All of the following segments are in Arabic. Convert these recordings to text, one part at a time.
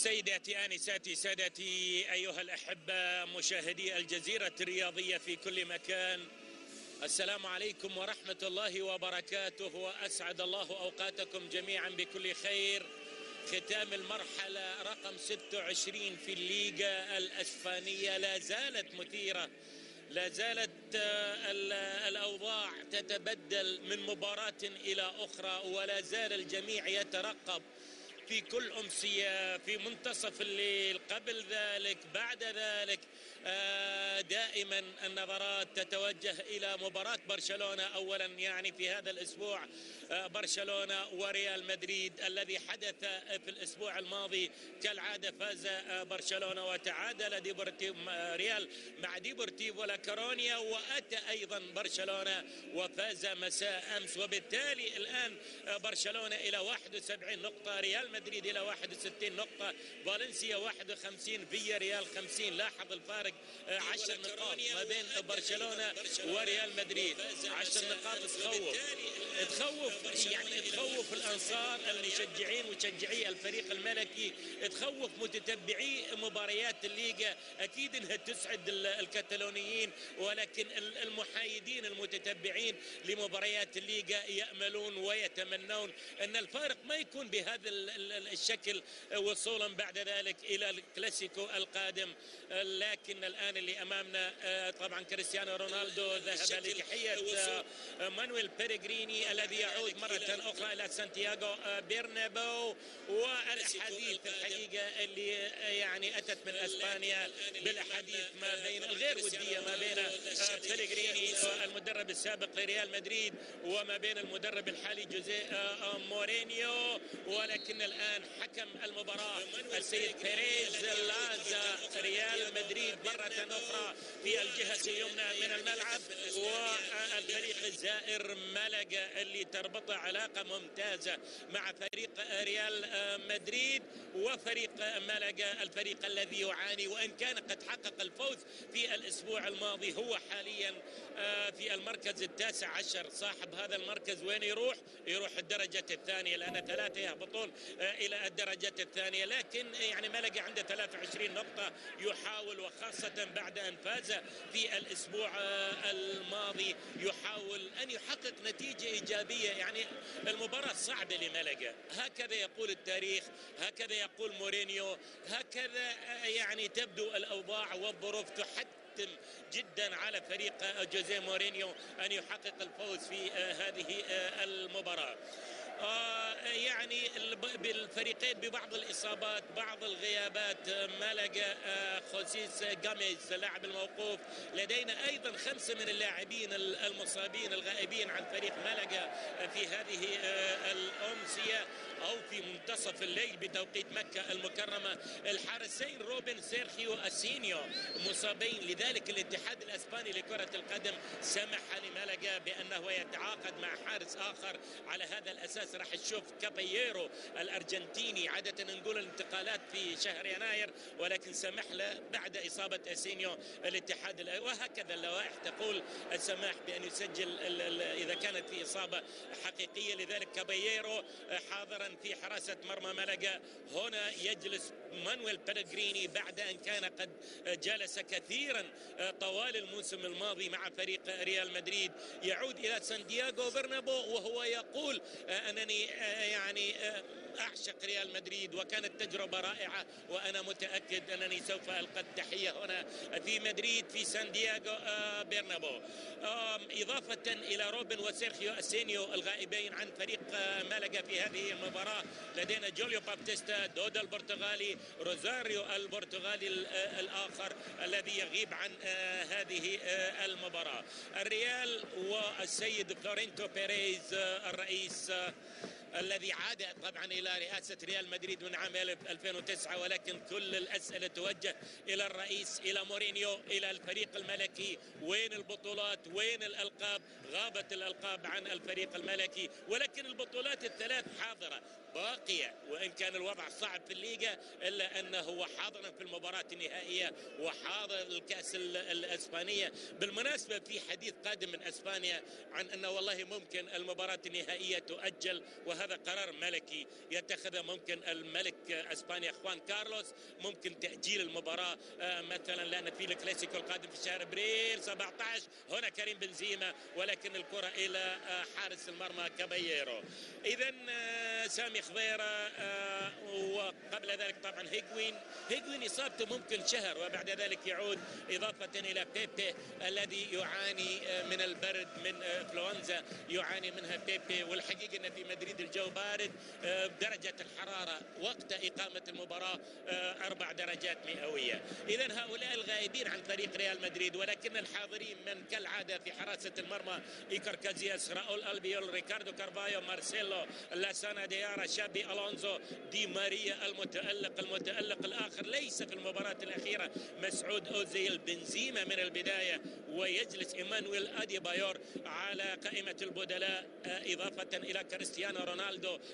سيداتي آنساتي سادتي أيها الأحبة مشاهدي الجزيرة الرياضية في كل مكان السلام عليكم ورحمة الله وبركاته وأسعد الله أوقاتكم جميعا بكل خير. ختام المرحلة رقم 26 في الليغا الأسبانية لا زالت مثيرة لا زالت الأوضاع تتبدل من مباراة إلى أخرى ولا زال الجميع يترقب. في كل أمسية في منتصف الليل قبل ذلك بعد ذلك. دائما النظرات تتوجه إلى مباراة برشلونة أولا يعني في هذا الأسبوع برشلونة وريال مدريد الذي حدث في الأسبوع الماضي. كالعادة فاز برشلونة وتعادل ديبورتيف ريال مع ديبورتيفو لا كورونيا وأتى أيضا برشلونة وفاز مساء أمس. وبالتالي الآن برشلونة إلى 71 نقطة ريال مدريد إلى 61 نقطة فالنسيا 51 فيا ريال 50 لاحظ الفارق 10 نقاط ما بين برشلونة وريال مدريد. 10 نقاط تخوف. تخوف يعني تخوف الأنصار المشجعين مشجعي الفريق الملكي. تخوف متتبعي مباريات الليغا. أكيد إنها تسعد الكتالونيين ولكن المحايدين المتتبعين لمباريات الليغا يأملون ويتمنون أن الفارق ما يكون بهذا الشكل وصولا بعد ذلك إلى الكلاسيكو القادم. لكن الان اللي امامنا طبعا كريستيانو رونالدو ذهب لتحيه مانويل بيريغريني الذي يعود مرة أخرى إلى سانتياغو بيرنابو والحديث الحقيقة اللي يعني أتت من أسبانيا بالحديث ما بين الغير ودية ما بين بيليغريني المدرب السابق لريال مدريد وما بين المدرب الحالي جوزيه مورينيو ولكن الآن حكم المباراة السيد بيريز لازا ريال مدريد مرة أخرى في الجهة اليمنى من الملعب والفريق الزائر ملقا اللي تربطه علاقة ممتازة مع فريق ريال مدريد وفريق ملقا الفريق الذي يعاني وإن كان قد حقق الفوز في الأسبوع الماضي هو حاليا في المركز التاسع عشر. صاحب هذا المركز وين يروح؟ يروح الدرجة الثانية لأن ثلاثة يهبطون إلى الدرجة الثانية. لكن يعني ملقا عنده 23 نقطة يحاول وخاصة بعد أن فاز في الأسبوع الماضي يحاول أن يحقق نتيجة إيجابية. يعني المباراة صعبة لملقا. هكذا يقول التاريخ هكذا يقول مورينيو هكذا يعني تبدو الأوضاع والظروف تحتم جدا على فريق جوزيه مورينيو أن يحقق الفوز في هذه المباراة. آه يعني بالفريقين ببعض الإصابات بعض الغيابات. ملقا آه خوسيس جاميز اللاعب الموقوف. لدينا أيضا خمسة من اللاعبين المصابين الغائبين عن فريق ملقا في هذه آه الأمسية أو في منتصف الليل بتوقيت مكة المكرمة. الحارسين روبن سيرخيو أسينيو مصابين. لذلك الاتحاد الأسباني لكرة القدم سمح لملقا بأنه يتعاقد مع حارس آخر على هذا الأساس. راح تشوف كابييرو الأرجنتيني. عادة نقول الانتقالات في شهر يناير ولكن سمح له بعد إصابة أسينيو الاتحاد وهكذا اللوائح تقول السماح بأن يسجل إذا كانت في إصابة حقيقية. لذلك كابييرو حاضرا في حراسة مرمى ملقا. هنا يجلس مانويل بيلغريني بعد أن كان قد جلس كثيرا طوال الموسم الماضي مع فريق ريال مدريد. يعود إلى سانتياغو برنابو وهو يقول إنني يعني أعشق ريال مدريد وكانت تجربة رائعة وأنا متأكد أنني سوف ألقى التحية هنا في مدريد في سانتياغو برنابو. إضافة إلى روبن وسيرخيو أسينيو الغائبين عن فريق ملقا في هذه المباراة لدينا جوليو بابتيستا دودا البرتغالي روزاريو البرتغالي الآخر الذي يغيب عن هذه المباراة. الريال والسيد فلورينتو بيريز الرئيس الذي عاد طبعا إلى رئاسة ريال مدريد من عام 2009 ولكن كل الأسئلة توجه إلى الرئيس إلى مورينيو إلى الفريق الملكي. وين البطولات؟ وين الألقاب؟ غابت الألقاب عن الفريق الملكي. ولكن البطولات الثلاث حاضرة باقية. وإن كان الوضع صعب في الليغا إلا أنه هو حاضر في المباراة النهائية وحاضر الكأس الإسبانية. بالمناسبة في حديث قادم من إسبانيا عن انه والله ممكن المباراة النهائية تؤجل وهذا وهذا قرار ملكي يتخذه ممكن الملك إسبانيا خوان كارلوس ممكن تأجيل المباراة آه، مثلا لأن في الكلاسيكو القادم في شهر أبريل 17 هنا كريم بنزيما ولكن الكرة إلى آه، حارس المرمى كابييرو. اذا آه، سامي خضيرة وقبل ذلك طبعا هيجوين. هيجوين إصابته ممكن شهر وبعد ذلك يعود إضافة إلى بيبي الذي يعاني من البرد من انفلونزا يعاني منها بيبي والحقيقة إن في مدريد الجو بارد درجه الحرارة وقت إقامة المباراة أربع درجات مئوية. اذا هؤلاء الغائبين عن فريق ريال مدريد ولكن الحاضرين من كالعادة في حراسة المرمى إيكر كازياس راؤول ألبيول ريكاردو كارفايو مارسيلو لاسانا ديارا شابي ألونزو دي ماريا المتألق المتألق الآخر ليس في المباراة الأخيرة مسعود أوزيل بنزيما من البداية ويجلس إيمانويل ادي بايور على قائمة البدلاء إضافة إلى كريستيانو رونالدو.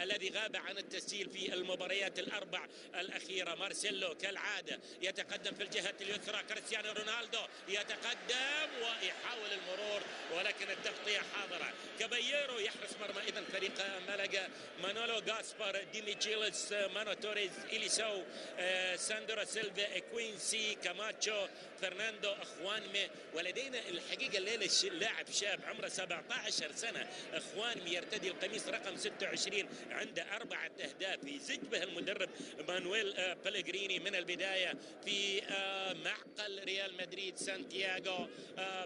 الذي غاب عن التسجيل في المباريات الأربع الأخيرة. مارسيلو كالعادة يتقدم في الجهة اليسرى. كريستيانو رونالدو يتقدم ويحاول المرور ولكن التغطية حاضرة. كابييرو يحرس مرمى. اذا فريق ملقا مانولو غاسبر ديميكيليس مانو توريز اليسو آه، ساندرا سيلفا كوينسي كاماتشو فرناندو إخوانمي. ولدينا الحقيقة الليلة لاعب شاب عمره 17 سنة. إخوانمي يرتدي القميص رقم 26 عنده أربعة أهداف يزج به المدرب مانويل آه، بلغريني من البداية في آه، معقل ريال مدريد سانتياغو آه،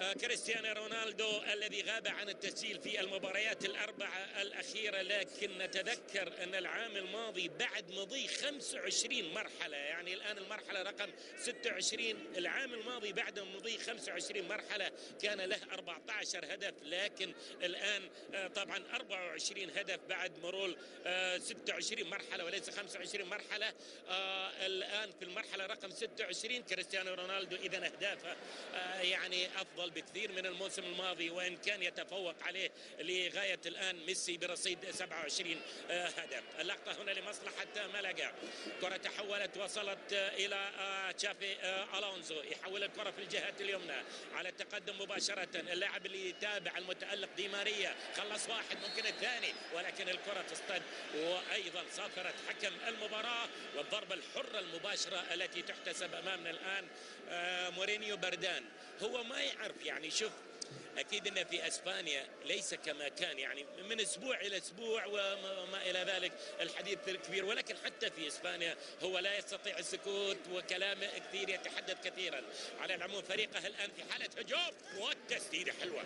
كريستيانو رونالدو الذي غاب عن التسجيل في المباريات الأربعة الأخيرة لكن نتذكر أن العام الماضي بعد مضي 25 مرحلة. يعني الآن المرحلة رقم 26 العام الماضي بعد مضي 25 مرحلة كان له 14 هدف لكن الآن آه، طبعا 24 هدف بعد مرور 26 آه، مرحلة وليس 25 مرحلة. الآن في المرحلة رقم 26 كريستيانو رونالدو إذا أهدافه يعني أفضل أفضل بكثير من الموسم الماضي وإن كان يتفوق عليه لغاية الآن ميسي برصيد 27 آه، هدف. اللقطة هنا لمصلحة ملقا كرة تحولت وصلت إلى آه، تشافي آه، ألونزو. يحول الكرة في الجهة اليمنى على التقدم مباشرة. اللاعب اللي يتابع المتألق دي ماريا خلص واحد ممكن الثاني. ولكن الكرة تصطد وأيضا صافرة حكم المباراة والضربة الحرة المباشرة التي تحتسب أمامنا الآن مورينيو بردان. هو ما يعرف يعني شوف أكيد ان في إسبانيا ليس كما كان يعني من أسبوع إلى أسبوع وما إلى ذلك الحديث كبير ولكن حتى في إسبانيا هو لا يستطيع السكوت وكلامه كثير يتحدث كثيرا. على العموم فريقه الان في حالة هجوم والتسديده حلوة.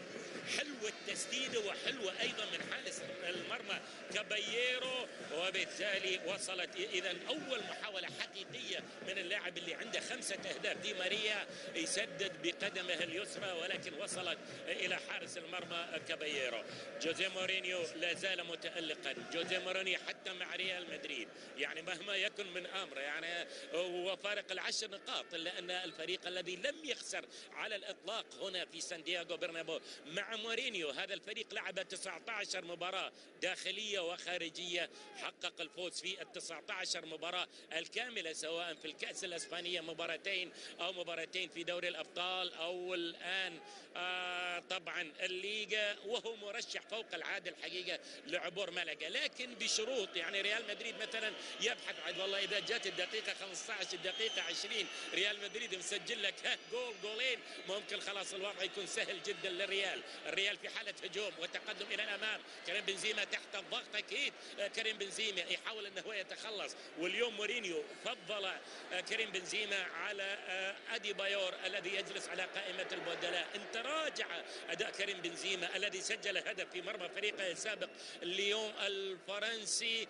حلوة التسديده وحلوه أيضا من حارس المرمى كابييرو. وبالتالي وصلت اذا أول محاولة حقيقية من اللاعب اللي عنده خمسة أهداف. دي ماريا يسدد بقدمه اليسرى ولكن وصلت إلى حارس المرمى كابييرو. جوزيه مورينيو لا زال متالقا. جوزيه مورينيو حتى مع ريال مدريد. يعني مهما يكن من امره يعني هو فارق العشر نقاط الا ان الفريق الذي لم يخسر على الإطلاق هنا في سان برنابو مع مورينيو. هذا الفريق لعب 19 مباراة داخلية وخارجية. حقق الفوز في ال 19 مباراة الكاملة سواء في الكأس الإسبانية مباراتين أو مباراتين في دوري الأبطال أو الآن آه طبعا الليغا وهو مرشح فوق العادة الحقيقة لعبور ملقا. لكن بشروط يعني ريال مدريد مثلا يبحث عن والله إذا جات الدقيقة 15 الدقيقة 20 ريال مدريد مسجل لك جول جولين. ممكن خلاص الوضع يكون سهل جدا للريال. الريال في حالة هجوم وتقدم إلى الأمام. كريم بنزيما تحت الضغط أكيد. آه، كريم بنزيما يحاول إنه هو يتخلص. واليوم مورينيو فضل آه، كريم بنزيما على آه، أدي بايور الذي يجلس على قائمة البدلاء. إن تراجع أداء كريم بنزيما الذي سجل هدف في مرمى فريقه السابق ليون الفرنسي.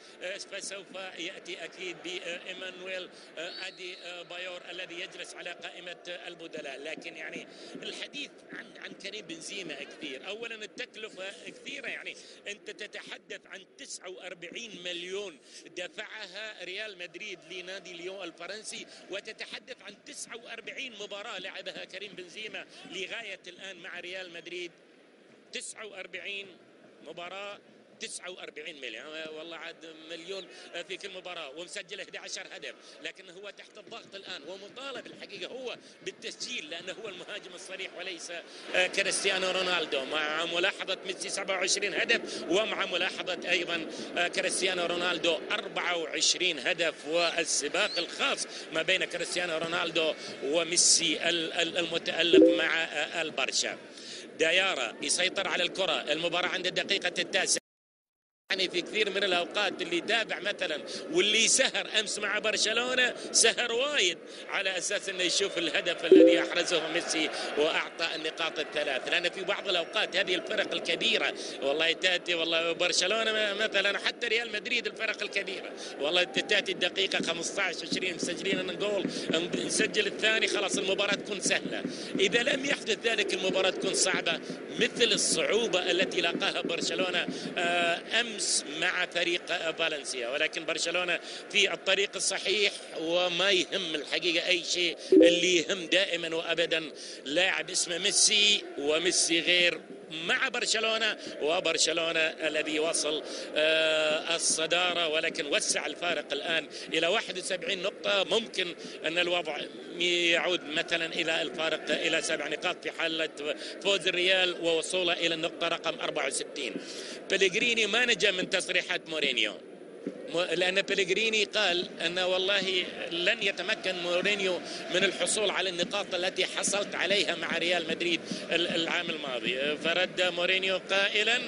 فسوف يأتي أكيد بإيمانويل أدي بايور الذي يجلس على قائمة البدلاء. لكن يعني الحديث عن عن كريم بنزيما كثير. اولا التكلفة كثيرة. يعني أنت تتحدث عن 49 مليون دفعها ريال مدريد لنادي ليون الفرنسي وتتحدث عن 49 مباراة لعبها كريم بنزيما لغاية الآن مع ريال مدريد 49 مباراة 49 مليون. والله عاد مليون في كل مباراة ومسجل 11 هدف. لكن هو تحت الضغط الآن ومطالب الحقيقة هو بالتسجيل لأنه هو المهاجم الصريح وليس كريستيانو رونالدو. مع ملاحظة ميسي 27 هدف ومع ملاحظة أيضا كريستيانو رونالدو 24 هدف والسباق الخاص ما بين كريستيانو رونالدو وميسي المتألق مع البرشا. دايارا يسيطر على الكرة المباراة عند الدقيقة التاسعة. يعني في كثير من الأوقات اللي يتابع مثلا واللي سهر أمس مع برشلونة سهر وايد على أساس إنه يشوف الهدف الذي أحرزه ميسي وأعطى النقاط الثلاث. لأن في بعض الأوقات هذه الفرق الكبيرة والله تأتي والله برشلونة مثلا حتى ريال مدريد الفرق الكبيرة. والله تأتي الدقيقة 15 20 مسجلين جول نسجل الثاني خلاص المباراة تكون سهلة. إذا لم يحدث ذلك المباراة تكون صعبة مثل الصعوبة التي لاقاها برشلونة أمس امس مع فريق فالنسيا. ولكن برشلونة في الطريق الصحيح وما يهم الحقيقة أي شيء اللي يهم دائما وابدا. لاعب اسمه ميسي وميسي غير مع برشلونة وبرشلونة الذي وصل الصدارة. ولكن وسع الفارق الآن إلى 71 نقطة. ممكن أن الوضع يعود مثلا إلى الفارق إلى سبع نقاط في حالة فوز الريال ووصوله إلى النقطة رقم 64 بلغريني ما نجا من تصريحات مورينيو. لأن بلغريني قال أن والله لن يتمكن مورينيو من الحصول على النقاط التي حصلت عليها مع ريال مدريد العام الماضي. فرد مورينيو قائلا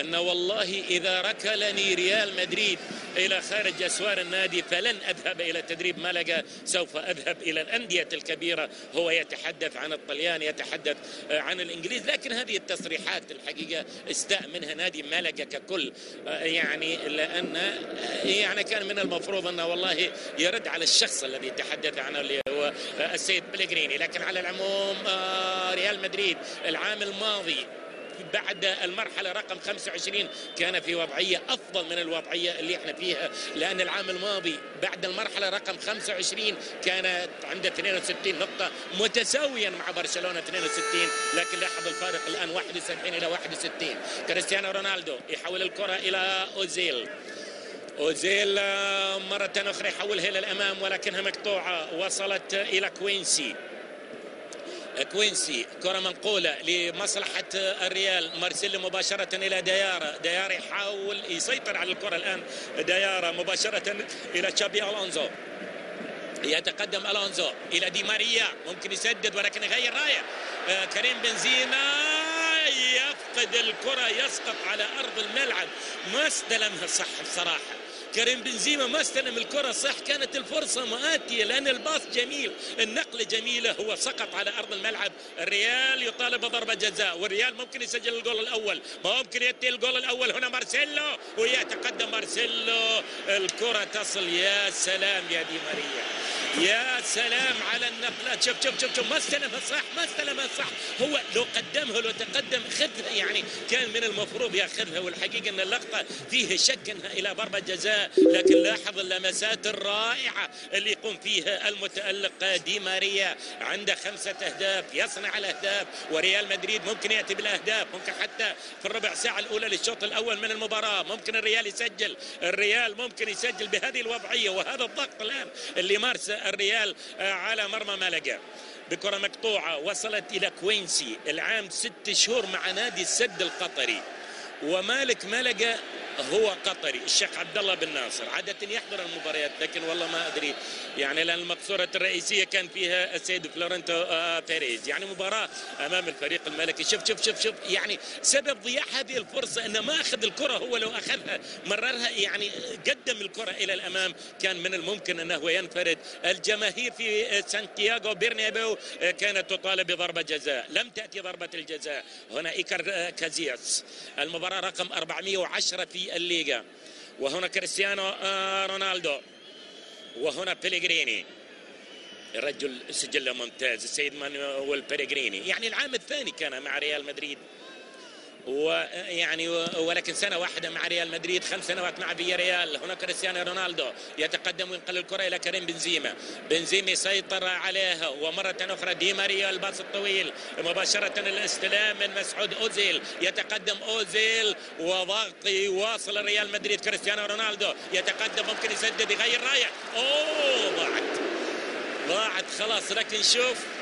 أن والله إذا ركلني ريال مدريد إلى خارج أسوار النادي فلن أذهب إلى تدريب ملقا سوف أذهب إلى الأندية الكبيرة. هو يتحدث عن الطليان يتحدث عن الإنجليز لكن هذه التصريحات الحقيقة استاء منها نادي ملقا ككل. يعني لأن يعني كان من المفروض أنه والله يرد على الشخص الذي تحدث عنه اللي هو السيد بلغريني. لكن على العموم ريال مدريد العام الماضي بعد المرحلة رقم 25 كان في وضعية أفضل من الوضعية اللي إحنا فيها. لأن العام الماضي بعد المرحلة رقم 25 كانت عند 62 نقطة متساويا مع برشلونة 62 لكن لاحظ الفارق الآن 71 إلى 61 كريستيانو رونالدو يحول الكرة إلى أوزيل. أوزيل مرة أخرى يحولها إلى الأمام ولكنها مقطوعة. وصلت إلى كوينسي. كوينسي كرة منقولة لمصلحة الريال. مارسيلو مباشرة إلى ديارة. ديارة يحاول يسيطر على الكرة الآن. ديارة مباشرة إلى تشابي ألونزو. يتقدم ألونزو إلى دي ماريا. ممكن يسدد ولكن يغير راية. آه كريم بنزيما يفقد الكرة يسقط على أرض الملعب. ما استلمها صح بصراحة كريم بنزيما ما استلم الكرة صح كانت الفرصة مآتية لأن الباص جميل النقلة جميلة هو سقط على أرض الملعب. الريال يطالب بضربة جزاء والريال ممكن يسجل الجول الأول. ممكن يأتي الجول الأول هنا مارسيلو ويتقدم مارسيلو. الكرة تصل يا سلام يا دي ماريا. يا سلام على النقلات شوف شوف شوف شوف. ما استلمها صح ما استلمها صح. هو لو قدمها لو تقدم خذها. يعني كان من المفروض ياخذها والحقيقة إن اللقطة فيه شك إنها إلى ضربة جزاء. لكن لاحظ اللمسات الرائعة اللي يقوم فيها المتألق دي ماريا. عنده خمسة أهداف يصنع الأهداف. وريال مدريد ممكن يأتي بالأهداف. ممكن حتى في الربع ساعة الأولى للشوط الأول من المباراة. ممكن الريال يسجل. الريال ممكن يسجل بهذه الوضعية. وهذا الضغط الآن اللي مارسه الريال على مرمى ملقا بكرة مقطوعة وصلت إلى كوينسي العام ست شهور مع نادي السد القطري. ومالك ملقا هو قطري الشيخ عبد الله بن ناصر. عادة يحضر المباريات لكن والله ما أدري يعني لأن المقصورة الرئيسية كان فيها السيد فلورنتو آه بيريز يعني مباراة أمام الفريق الملكي. شوف شوف شوف شوف يعني سبب ضياع هذه الفرصة أنه ما أخذ الكرة هو لو أخذها مررها يعني قدم الكرة إلى الأمام. كان من الممكن أنه ينفرد. الجماهير في سانتياغو بيرنيبو كانت تطالب بضربة جزاء. لم تأتي ضربة الجزاء. هنا إيكار كازياس. المباراة رقم 410 في الليغا. وهنا كريستيانو رونالدو. وهنا بيليغريني. الرجل سجله ممتاز السيد مانويل بيليغريني. يعني العام الثاني كان مع ريال مدريد. ويعني ولكن سنة واحدة مع ريال مدريد خمس سنوات مع فيا ريال هنا كريستيانو رونالدو يتقدم وينقل الكرة إلى كريم بنزيما. بنزيما يسيطر عليها ومرة أخرى دي ماريا ال pass الطويل. مباشرة الاستلام من مسعود أوزيل. يتقدم أوزيل وضغط يواصل ريال مدريد. كريستيانو رونالدو يتقدم ممكن يسدد يغير رايه. أوه ضاعت. ضاعت خلاص. لكن شوف